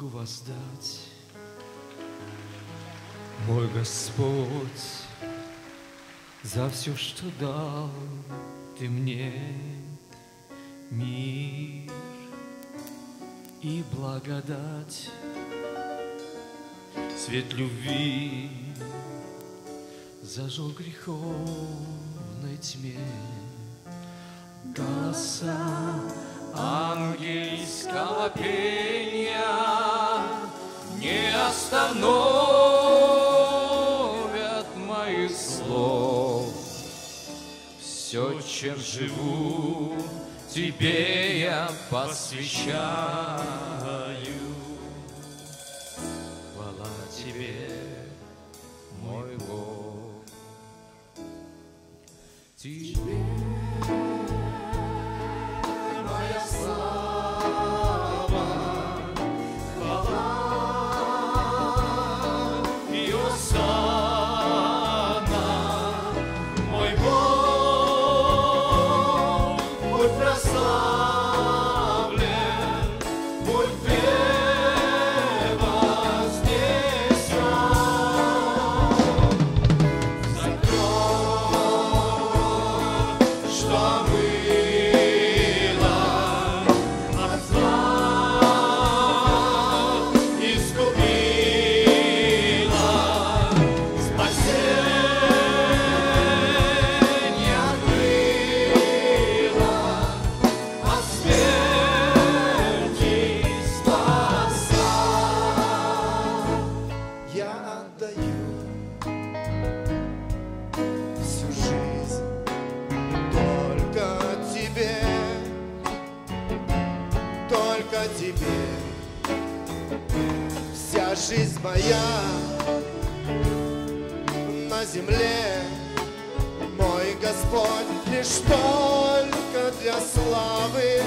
воздать, мой Господь, за все, что дал ты мне мир и благодать, свет любви зажег греховной тьме. Голоса ангельского пения не остановят моих слов. Все, чем живу, тебе я посвящаю. Жизнь моя на земле, мой Господь, лишь только для славы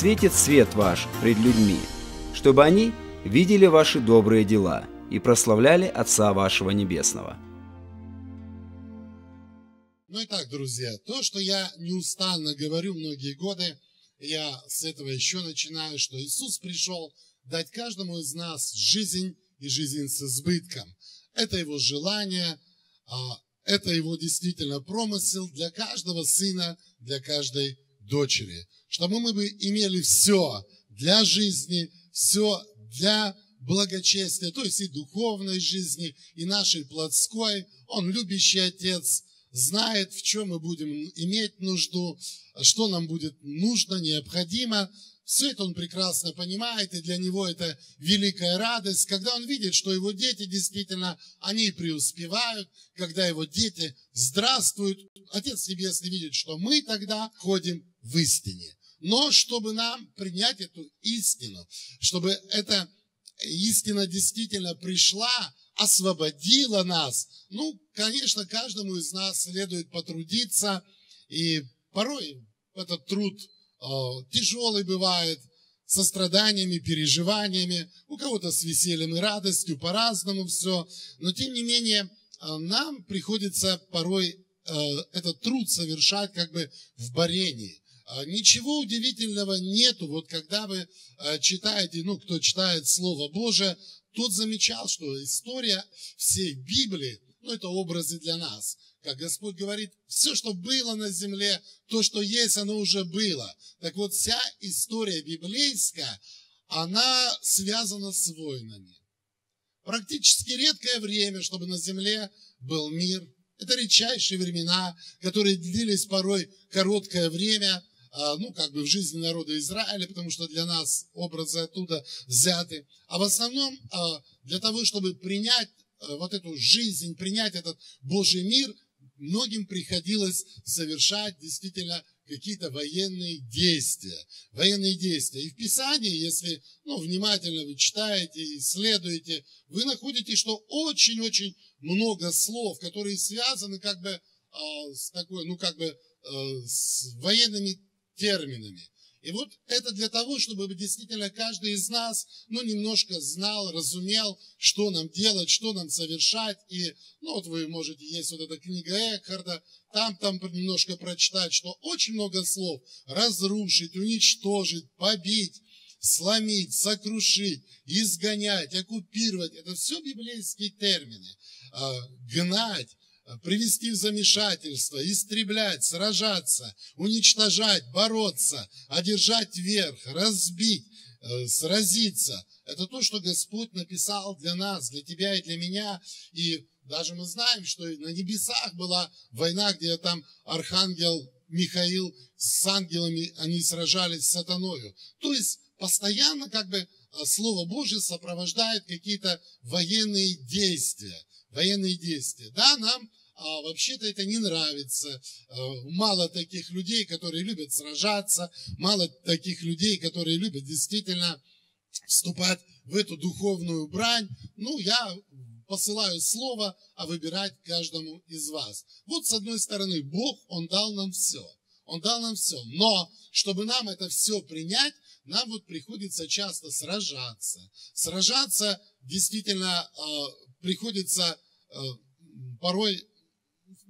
светит свет ваш пред людьми, чтобы они видели ваши добрые дела и прославляли Отца вашего Небесного. Ну и так, друзья, то, что я неустанно говорю многие годы, я с этого еще начинаю, что Иисус пришел дать каждому из нас жизнь и жизнь с избытком. Это Его желание, а, это Его действительно промысел для каждого сына, для каждой дочери. Чтобы мы бы имели все для жизни, все для благочестия, то есть и духовной жизни, и нашей плотской. Он любящий Отец, знает, в чем мы будем иметь нужду, что нам будет нужно, необходимо. Все это он прекрасно понимает, и для него это великая радость, когда он видит, что его дети действительно, они преуспевают, когда его дети здравствуют. Отец Небесный видит, что мы тогда ходим в истине. Но чтобы нам принять эту истину, чтобы эта истина действительно пришла освободила нас. Ну, конечно, каждому из нас следует потрудиться, и порой этот труд э, тяжелый бывает, со страданиями, переживаниями, у кого-то с весельем и радостью, по-разному все. Но тем не менее, э, нам приходится порой э, этот труд совершать как бы в борении. Э, ничего удивительного нету, вот когда вы читаете, ну, кто читает Слово Божие, тот замечал, что история всей Библии, ну, это образы для нас. Как Господь говорит, все, что было на земле, то, что есть, оно уже было. Так вот, вся история библейская, она связана с войнами. Практически редкое время, чтобы на земле был мир. Это редчайшие времена, которые длились порой короткое время, ну, как бы в жизни народа Израиля, потому что для нас образы оттуда взяты. А в основном а, для того, чтобы принять а, вот эту жизнь, принять этот Божий мир, многим приходилось совершать действительно какие-то военные действия. Военные действия. И в Писании, если ну, внимательно вы читаете, исследуете, вы находите, что очень-очень много слов, которые связаны как бы э, с такой, ну как бы э, с военными терминами. И вот это для того, чтобы действительно каждый из нас, ну, немножко знал, разумел, что нам делать, что нам совершать. И, ну, вот вы можете, есть вот эта книга Экхарда, там, там немножко прочитать, что очень много слов. Разрушить, уничтожить, побить, сломить, сокрушить, изгонять, оккупировать. Это все библейские термины. А, гнать, привести в замешательство, истреблять, сражаться, уничтожать, бороться, одержать верх, разбить, э, сразиться. Это то, что Господь написал для нас, для тебя и для меня. И даже мы знаем, что на небесах была война, где там архангел Михаил с ангелами, они сражались с сатаною. То есть постоянно как бы э, Слово Божье сопровождает какие-то военные действия. Военные действия. Да, нам а вообще-то это не нравится. А, мало таких людей, которые любят сражаться, мало таких людей, которые любят действительно вступать в эту духовную брань. Ну, я посылаю слово, а выбирать каждому из вас. Вот с одной стороны, Бог, Он дал нам все. Он дал нам все. Но, чтобы нам это все принять, нам вот приходится часто сражаться. Сражаться действительно э, приходится э, порой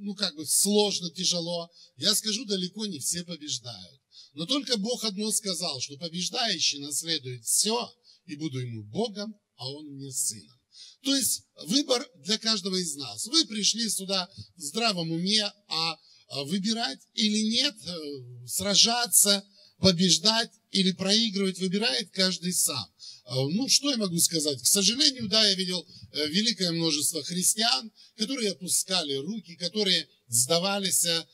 ну, как бы сложно, тяжело. Я скажу, далеко не все побеждают. Но только Бог одно сказал, что побеждающий наследует все, и буду ему Богом, а он мне сыном. То есть выбор для каждого из нас. Вы пришли сюда в здравом уме, а, а выбирать или нет, э, сражаться, побеждать или проигрывать, выбирает каждый сам. А, ну, что я могу сказать? К сожалению, да, я видел э, великое множество христиан, которые опускали руки, которые сдавались. Э,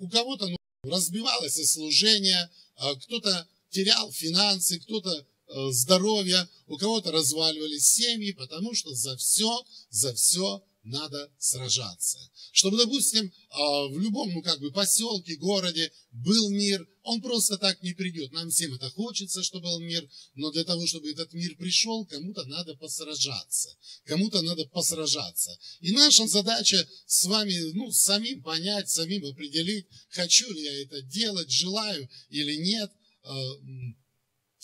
у кого-то ну, разбивалось служение, а кто-то терял финансы, кто-то э, здоровье, у кого-то разваливались семьи, потому что за все, за все надо сражаться. Чтобы, допустим, а, в любом, ну, как бы, поселке, городе был мир, он просто так не придет. Нам всем это хочется, чтобы был мир, но для того, чтобы этот мир пришел, кому-то надо посражаться. Кому-то надо посражаться. И наша задача с вами, ну, самим понять, самим определить, хочу ли я это делать, желаю или нет. А,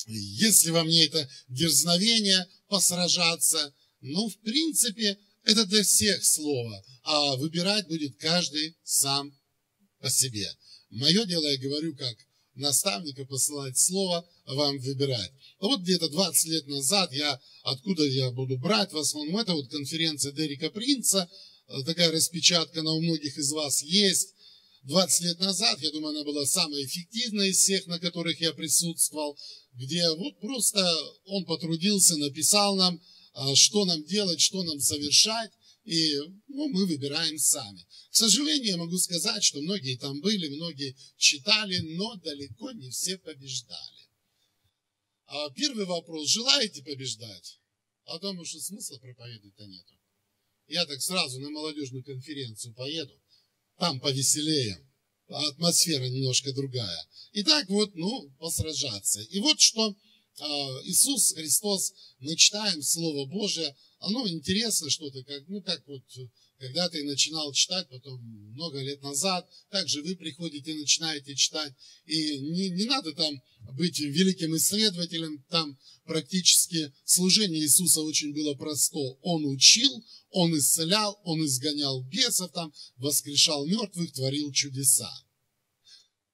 если во мне это дерзновение посражаться, ну, в принципе, это для всех слово, а выбирать будет каждый сам по себе. Мое дело, я говорю, как наставника посылать слово, а вам выбирать. А вот где-то 20 лет назад я, откуда я буду брать, в основном это вот конференция Дерека Принца, такая распечатка, она у многих из вас есть. 20 лет назад, я думаю, она была самая эффективная из всех, на которых я присутствовал, где вот просто он потрудился, написал нам, что нам делать, что нам совершать, и ну, мы выбираем сами. К сожалению, я могу сказать, что многие там были, многие читали, но далеко не все побеждали. А первый вопрос, желаете побеждать? А думаю, что смысла проповедовать-то нету. Я так сразу на молодежную конференцию поеду, там повеселее, атмосфера немножко другая. И так вот, ну, посражаться. И вот что Иисус Христос, мы читаем Слово Божие, оно интересно что-то, как, ну, как вот когда ты начинал читать, потом много лет назад, также вы приходите и начинаете читать. И не, не надо там быть великим исследователем, там практически служение Иисуса очень было просто. Он учил, он исцелял, он изгонял бесов там, воскрешал мертвых, творил чудеса.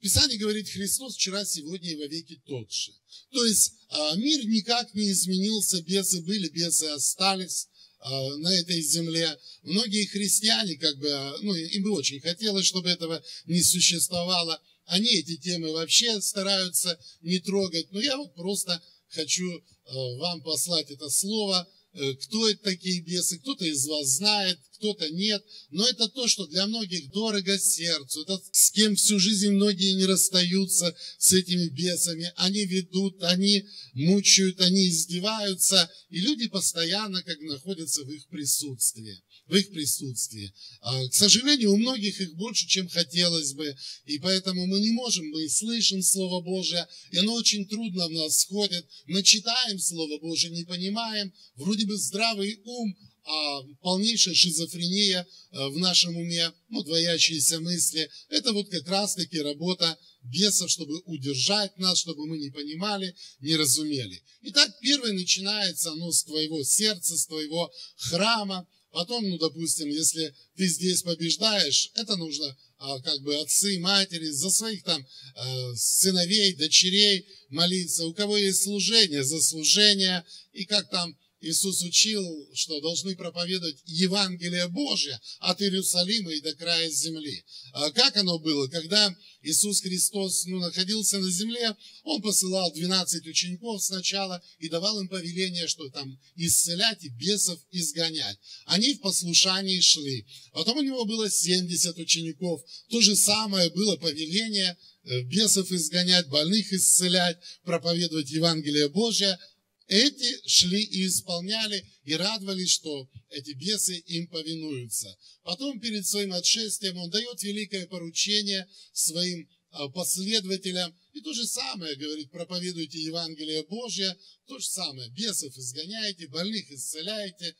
Писание говорит, Христос вчера, сегодня и во веки тот же. То есть а, мир никак не изменился, бесы были, бесы остались, а, на этой земле. Многие христиане, как бы, а, ну, им бы очень хотелось, чтобы этого не существовало. Они эти темы вообще стараются не трогать. Но я вот просто хочу вам послать это слово, Э, кто это такие бесы, кто-то из вас знает, кто-то нет, но это то, что для многих дорого сердцу, это с кем всю жизнь многие не расстаются с этими бесами, они ведут, они мучают, они издеваются, и люди постоянно как находятся в их присутствии в их присутствии. А, к сожалению, у многих их больше, чем хотелось бы, и поэтому мы не можем, мы слышим Слово Божие, и оно очень трудно в нас сходит. Мы читаем Слово Божие, не понимаем, вроде бы здравый ум, а полнейшая шизофрения а, в нашем уме, ну, двоящиеся мысли. Это вот как раз-таки работа бесов, чтобы удержать нас, чтобы мы не понимали, не разумели. Итак, первое начинается оно с твоего сердца, с твоего храма, Потом, ну, допустим, если ты здесь побеждаешь, это нужно а, как бы отцы, матери, за своих там а, сыновей, дочерей молиться. У кого есть служение, за служение. И как там Иисус учил, что должны проповедовать Евангелие Божье от Иерусалима и до края земли. А как оно было? Когда Иисус Христос ну, находился на земле, Он посылал 12 учеников сначала и давал им повеление, что там исцелять и бесов изгонять. Они в послушании шли. Потом у него было 70 учеников. То же самое было повеление э, бесов изгонять, больных исцелять, проповедовать Евангелие Божье – эти шли и исполняли, и радовались, что эти бесы им повинуются. Потом перед своим отшествием он дает великое поручение своим а, последователям. И то же самое, говорит, проповедуйте Евангелие Божье, то же самое, бесов изгоняйте, больных исцеляйте,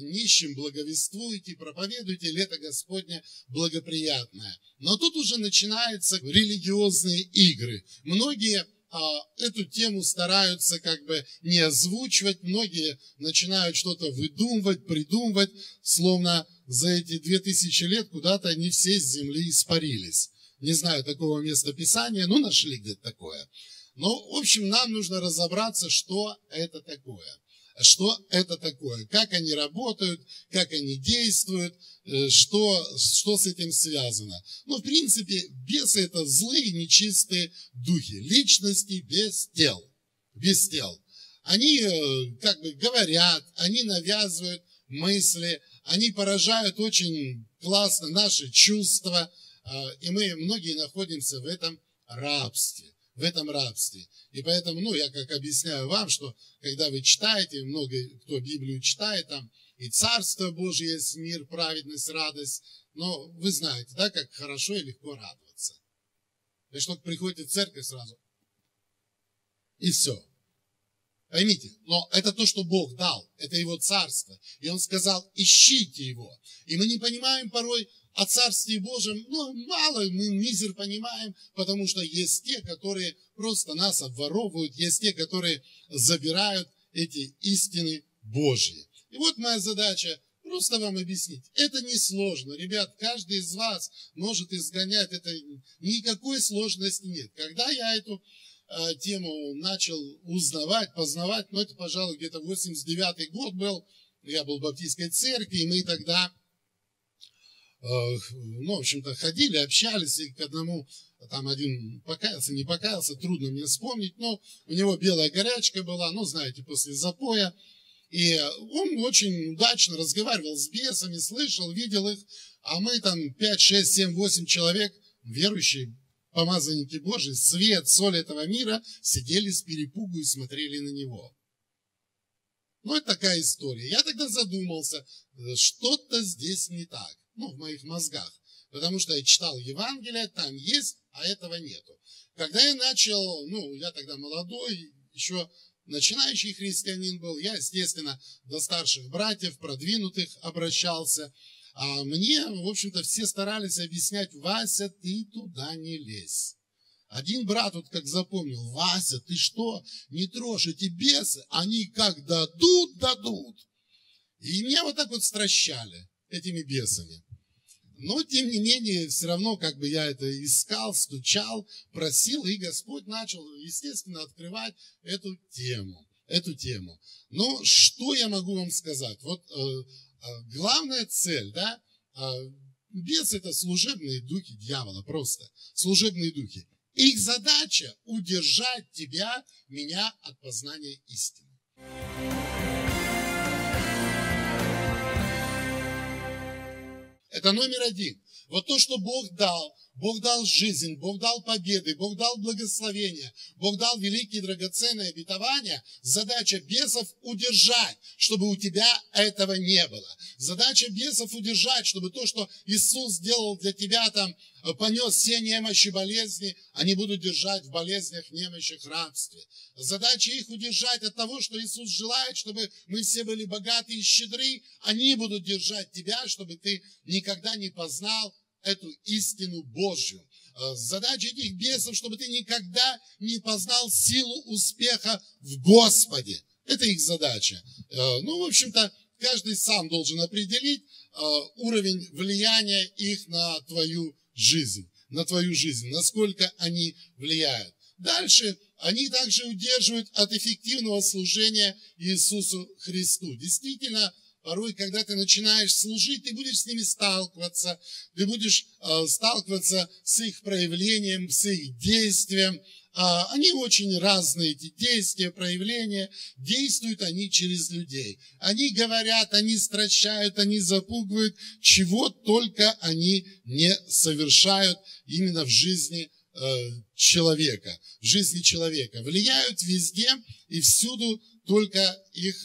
нищим благовествуйте, проповедуйте лето Господне благоприятное. Но тут уже начинаются религиозные игры. Многие эту тему стараются как бы не озвучивать. Многие начинают что-то выдумывать, придумывать, словно за эти две тысячи лет куда-то они все с земли испарились. Не знаю такого места писания, но нашли где-то такое. Но, в общем, нам нужно разобраться, что это такое что это такое, как они работают, как они действуют, что, что с этим связано. Ну, в принципе, бесы – это злые, нечистые духи, личности без тел, без тел. Они э, как бы говорят, они навязывают мысли, они поражают очень классно наши чувства, э, и мы многие находимся в этом рабстве в этом рабстве. И поэтому, ну, я как объясняю вам, что когда вы читаете, много кто Библию читает, там и Царство Божье есть мир, праведность, радость, но вы знаете, да, как хорошо и легко радоваться. И что приходите в церковь сразу, и все. Поймите, но это то, что Бог дал, это Его Царство. И Он сказал, ищите Его. И мы не понимаем порой, о Царстве Божьем, ну, мало мы мизер понимаем, потому что есть те, которые просто нас обворовывают, есть те, которые забирают эти истины Божьи. И вот моя задача просто вам объяснить. Это не сложно. Ребят, каждый из вас может изгонять. Это никакой сложности нет. Когда я эту э, тему начал узнавать, познавать, ну, это, пожалуй, где-то 89 год был, я был в Баптистской церкви, и мы тогда ну, в общем-то, ходили, общались, и к одному там один покаялся, не покаялся, трудно мне вспомнить, но у него белая горячка была, ну, знаете, после запоя, и он очень удачно разговаривал с бесами, слышал, видел их, а мы там 5, 6, 7, 8 человек, верующие, помазанники Божии, свет, соль этого мира, сидели с перепугу и смотрели на него. Ну, это такая история. Я тогда задумался, что-то здесь не так ну, в моих мозгах. Потому что я читал Евангелие, там есть, а этого нету. Когда я начал, ну, я тогда молодой, еще начинающий христианин был. Я, естественно, до старших братьев, продвинутых обращался. А мне, в общем-то, все старались объяснять, Вася, ты туда не лезь. Один брат вот как запомнил, Вася, ты что, не трожь эти бесы, они как дадут, дадут. И меня вот так вот стращали этими бесами. Но, тем не менее, все равно как бы я это искал, стучал, просил, и Господь начал, естественно, открывать эту тему. Эту тему. Но что я могу вам сказать? Вот э, э, главная цель, да, э, бес это служебные духи дьявола, просто служебные духи. Их задача удержать тебя, меня от познания истины. Это номер один. Вот то, что Бог дал, Бог дал жизнь, Бог дал победы, Бог дал благословение, Бог дал великие драгоценные обетования. Задача бесов удержать, чтобы у тебя этого не было. Задача бесов удержать, чтобы то, что Иисус сделал для тебя там, понес все немощи, болезни, они будут держать в болезнях, немощах, рабстве. Задача их удержать от того, что Иисус желает, чтобы мы все были богаты и щедры. Они будут держать тебя, чтобы ты никогда не познал эту истину Божью. Э, задача этих бесов, чтобы ты никогда не познал силу успеха в Господе. Это их задача. Э, ну, в общем-то, каждый сам должен определить э, уровень влияния их на твою жизнь, на твою жизнь, насколько они влияют. Дальше они также удерживают от эффективного служения Иисусу Христу. Действительно, порой, когда ты начинаешь служить, ты будешь с ними сталкиваться, ты будешь э, сталкиваться с их проявлением, с их действием. Э, они очень разные, эти действия, проявления. Действуют они через людей. Они говорят, они стращают, они запугивают, чего только они не совершают именно в жизни э, человека, в жизни человека. Влияют везде и всюду, только их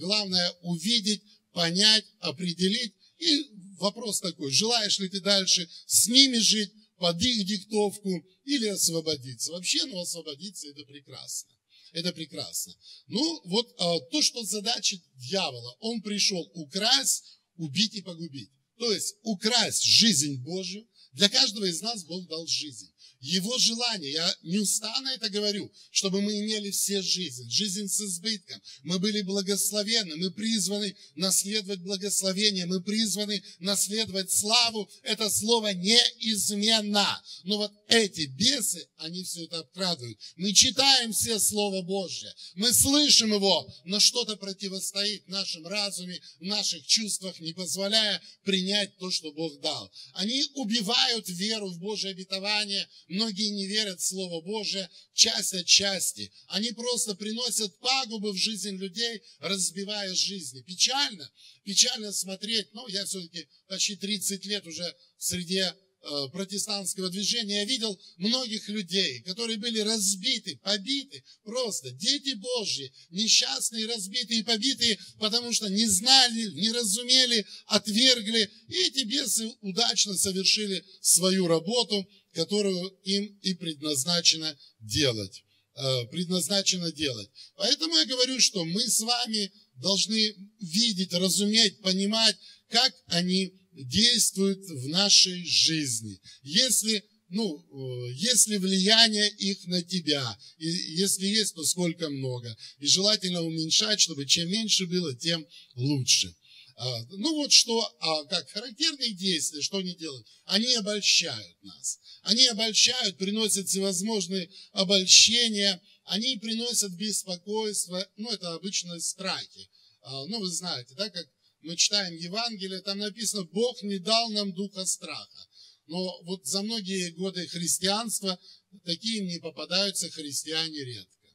главное увидеть, понять, определить. И вопрос такой, желаешь ли ты дальше с ними жить под их диктовку или освободиться? Вообще, ну, освободиться это прекрасно. Это прекрасно. Ну, вот а, то, что задача дьявола, он пришел украсть, убить и погубить. То есть украсть жизнь Божью. Для каждого из нас Бог дал жизнь. Его желание, я неустанно это говорю, чтобы мы имели все жизнь, жизнь с избытком. Мы были благословенны, мы призваны наследовать благословение, мы призваны наследовать славу. Это слово неизменно. Но вот эти бесы, они все это обкрадывают. Мы читаем все Слово Божье, мы слышим его, но что-то противостоит в нашем разуме, в наших чувствах, не позволяя принять то, что Бог дал. Они убивают веру в Божье обетование, Многие не верят в Слово Божие, часть от части. Они просто приносят пагубы в жизнь людей, разбивая жизни. Печально, печально смотреть. Ну, я все-таки почти 30 лет уже в среде Э, протестантского движения, я видел многих людей, которые были разбиты, побиты, просто дети Божьи, несчастные, разбитые и побитые, потому что не знали, не разумели, отвергли, и эти бесы удачно совершили свою работу, которую им и предназначено делать. Э, предназначено делать. Поэтому я говорю, что мы с вами должны видеть, разуметь, понимать, как они действуют в нашей жизни. Если, ну, э, если влияние их на тебя, и если есть, то сколько много. И желательно уменьшать, чтобы чем меньше было, тем лучше. А, ну вот что, а как характерные действия, что они делают? Они обольщают нас. Они обольщают, приносят всевозможные обольщения, они приносят беспокойство, ну это обычно страхи. А, ну вы знаете, да, как мы читаем Евангелие, там написано, Бог не дал нам духа страха. Но вот за многие годы христианства такие не попадаются христиане редко.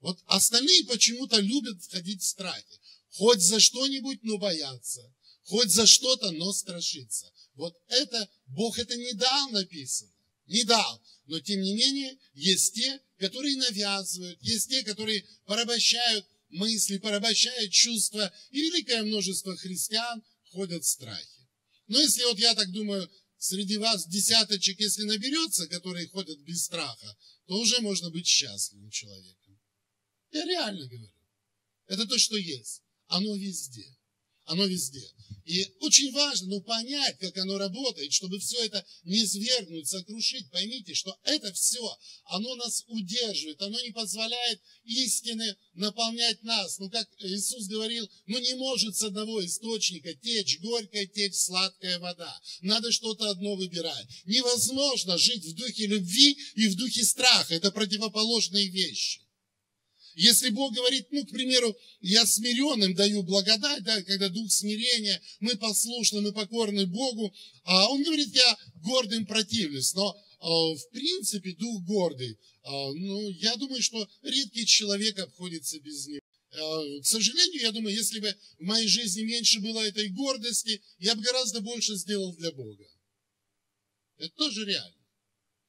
Вот остальные почему-то любят ходить в страхе. Хоть за что-нибудь, но боятся. Хоть за что-то, но страшиться. Вот это, Бог это не дал написано. Не дал. Но тем не менее, есть те, которые навязывают, есть те, которые порабощают мысли, порабощает чувства, и великое множество христиан ходят в страхе. Но если вот я так думаю, среди вас десяточек, если наберется, которые ходят без страха, то уже можно быть счастливым человеком. Я реально говорю. Это то, что есть. Оно везде. Оно везде. И очень важно ну, понять, как оно работает, чтобы все это не свергнуть, сокрушить. Поймите, что это все, оно нас удерживает, оно не позволяет истины наполнять нас. Ну, как Иисус говорил, ну не может с одного источника течь горькая, течь сладкая вода. Надо что-то одно выбирать. Невозможно жить в духе любви и в духе страха. Это противоположные вещи. Если Бог говорит, ну, к примеру, я смиренным даю благодать, да, когда дух смирения, мы послушны, мы покорны Богу, а Он говорит, я гордым противлюсь. Но а, в принципе дух гордый, а, ну, я думаю, что редкий человек обходится без него. А, к сожалению, я думаю, если бы в моей жизни меньше было этой гордости, я бы гораздо больше сделал для Бога. Это тоже реально.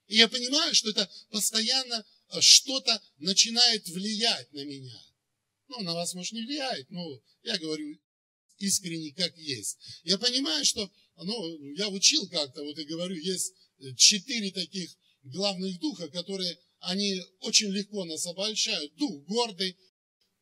И я понимаю, что это постоянно что-то начинает влиять на меня. Ну, на вас, может, не влияет, но я говорю искренне, как есть. Я понимаю, что, ну, я учил как-то, вот и говорю, есть четыре таких главных духа, которые, они очень легко нас обольщают. Дух гордый,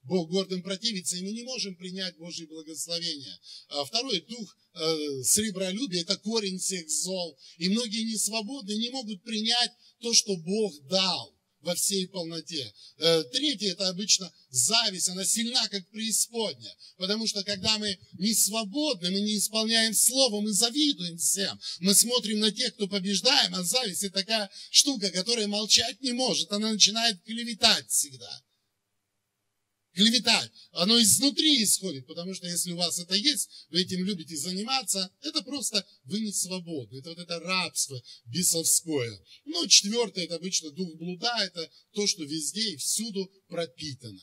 Бог гордым противится, и мы не можем принять Божье благословение. А второй дух э, сребролюбия – это корень всех зол. И многие не свободны, не могут принять то, что Бог дал во всей полноте. Э, третье – это обычно зависть, она сильна, как преисподня. Потому что когда мы не свободны, мы не исполняем слово, мы завидуем всем. Мы смотрим на тех, кто побеждаем, а зависть – это такая штука, которая молчать не может. Она начинает клеветать всегда клеветать. Оно изнутри исходит, потому что если у вас это есть, вы этим любите заниматься, это просто вы не свободны. Это вот это рабство бесовское. Ну, четвертое, это обычно дух блуда, это то, что везде и всюду пропитано.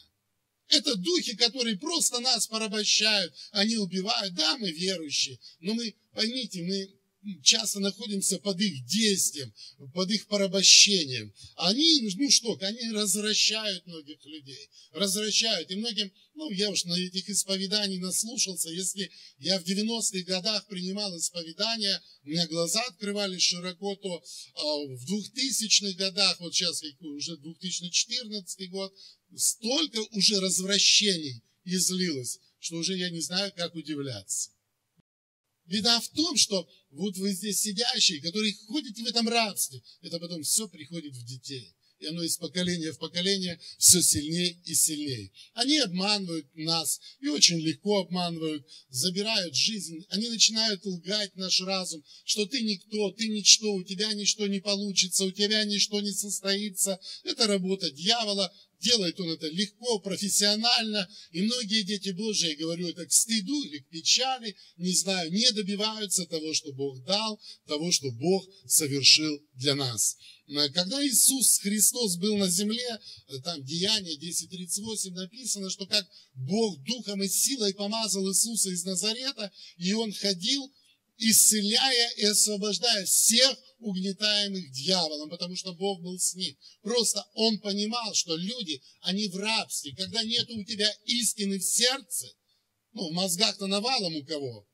Это духи, которые просто нас порабощают, они убивают. Да, мы верующие, но мы, поймите, мы часто находимся под их действием, под их порабощением. Они, ну что, они развращают многих людей, развращают. И многим, ну я уж на этих исповеданий наслушался, если я в 90-х годах принимал исповедания, у меня глаза открывались широко, то а, в 2000-х годах, вот сейчас уже 2014 год, столько уже развращений излилось, что уже я не знаю, как удивляться. Беда в том, что вот вы здесь сидящие, которые ходите в этом рабстве, это потом все приходит в детей. И оно из поколения в поколение все сильнее и сильнее. Они обманывают нас и очень легко обманывают, забирают жизнь. Они начинают лгать наш разум, что ты никто, ты ничто, у тебя ничто не получится, у тебя ничто не состоится. Это работа дьявола, Делает он это легко, профессионально. И многие дети Божии, говорю это к стыду или к печали, не знаю, не добиваются того, что Бог дал, того, что Бог совершил для нас. Когда Иисус Христос был на земле, там Деяние 10.38 написано, что как Бог духом и силой помазал Иисуса из Назарета, и Он ходил исцеляя и освобождая всех угнетаемых дьяволом, потому что Бог был с ним. Просто он понимал, что люди, они в рабстве. Когда нет у тебя истины в сердце, ну, в мозгах-то навалом у кого?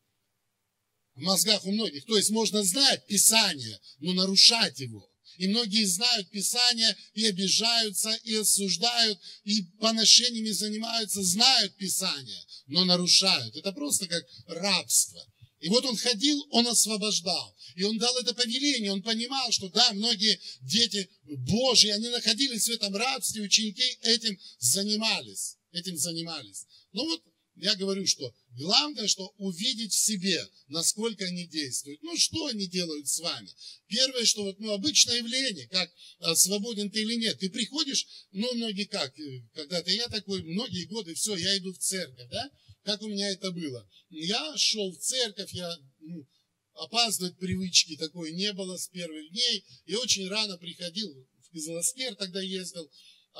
В мозгах у многих. То есть можно знать Писание, но нарушать его. И многие знают Писание и обижаются, и осуждают, и поношениями занимаются, знают Писание, но нарушают. Это просто как рабство. И вот он ходил, он освобождал. И он дал это повеление. Он понимал, что да, многие дети Божьи, они находились в этом рабстве, ученики этим занимались. Этим занимались. Ну вот я говорю, что главное, что увидеть в себе, насколько они действуют. Ну, что они делают с вами? Первое, что вот, ну, обычное явление, как а, свободен ты или нет. Ты приходишь, ну, многие как, э, когда-то я такой, многие годы, все, я иду в церковь, да? Как у меня это было? Я шел в церковь, я ну, опаздывать привычки такой не было с первых дней. И очень рано приходил, в Кизласкер тогда ездил.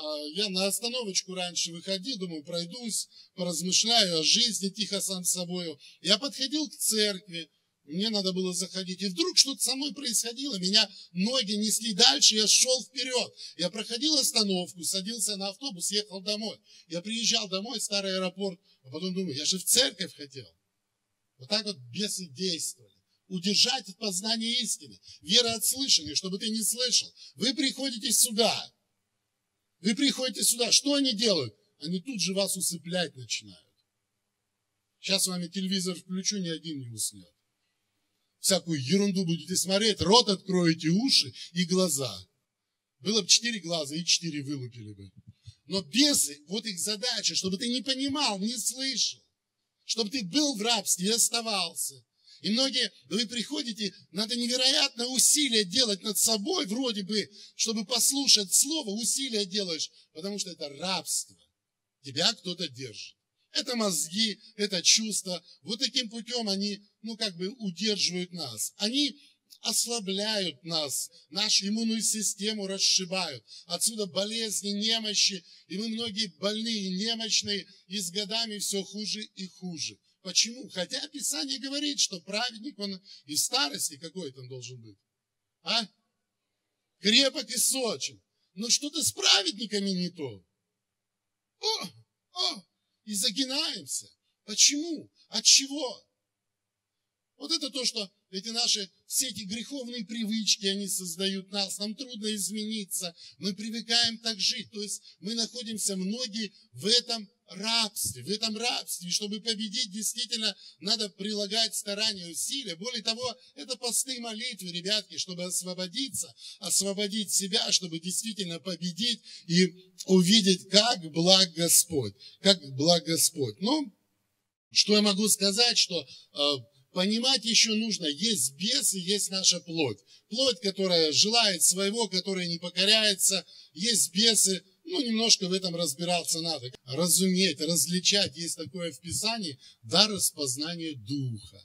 А, я на остановочку раньше выходил, думаю, пройдусь, поразмышляю о жизни тихо сам с собой. Я подходил к церкви, мне надо было заходить. И вдруг что-то со мной происходило. Меня ноги несли дальше, я шел вперед. Я проходил остановку, садился на автобус, ехал домой. Я приезжал домой, старый аэропорт, а потом думаю, я же в церковь хотел. Вот так вот бесы действовали. Удержать от познания истины. Вера от слышания, чтобы ты не слышал. Вы приходите сюда. Вы приходите сюда. Что они делают? они тут же вас усыплять начинают. Сейчас с вами телевизор включу, ни один не уснет. Всякую ерунду будете смотреть, рот откроете, уши и глаза. Было бы четыре глаза, и четыре вылупили бы. Но бесы, вот их задача, чтобы ты не понимал, не слышал, чтобы ты был в рабстве и оставался. И многие, вы приходите, надо невероятное усилие делать над собой, вроде бы, чтобы послушать слово, усилия делаешь, потому что это рабство. Тебя кто-то держит. Это мозги, это чувства. Вот таким путем они, ну, как бы удерживают нас. Они ослабляют нас, нашу иммунную систему расшибают. Отсюда болезни, немощи, и мы многие больные, немощные, и с годами все хуже и хуже. Почему? Хотя Писание говорит, что праведник, он и в старости какой-то он должен быть. А? Крепок и сочен. Но что-то с праведниками не то. О, о, и загинаемся. Почему? От чего? Вот это то, что эти наши, все эти греховные привычки, они создают нас. Нам трудно измениться. Мы привыкаем так жить. То есть мы находимся многие в этом рабстве, в этом рабстве. Чтобы победить, действительно, надо прилагать старания, усилия. Более того, это посты молитвы, ребятки, чтобы освободиться, освободить себя, чтобы действительно победить и увидеть, как благ Господь, как благ Господь. Ну, что я могу сказать, что э, понимать еще нужно, есть бес и есть наша плоть. Плоть, которая желает своего, которая не покоряется, есть бесы, ну, немножко в этом разбираться надо. Разуметь, различать, есть такое в Писании, дар распознания духа.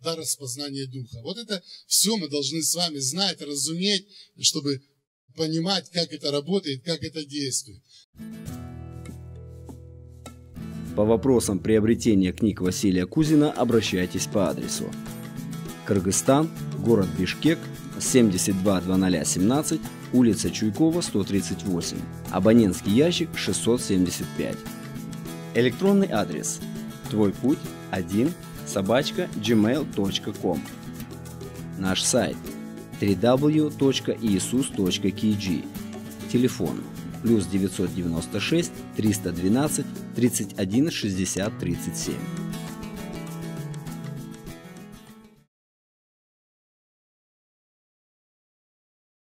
Дар распознания духа. Вот это все мы должны с вами знать, разуметь, чтобы понимать, как это работает, как это действует. По вопросам приобретения книг Василия Кузина обращайтесь по адресу Кыргызстан, город Бишкек, 720017, улица Чуйкова, 138, абонентский ящик 675. Электронный адрес. Твой путь 1 собачка gmail.com Наш сайт www.iisus.kg Телефон плюс 996 312 31 60 37